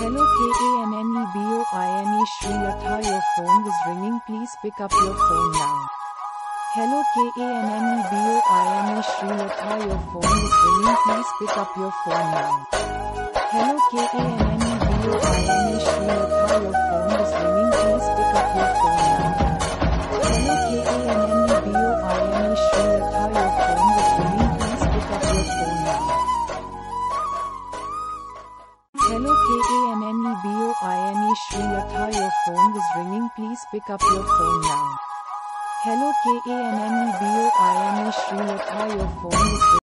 Hello KANNEBOINA Srilatha your phone is ringing please pick up your phone now. Hello KANNEBOINA Srilatha your phone is ringing please pick up your phone now. Hello KANNEBOINA Hello KANNEBOINA Srilatha your phone is ringing please pick up your phone now. Hello KANNEBOINA Srilatha your phone is ringing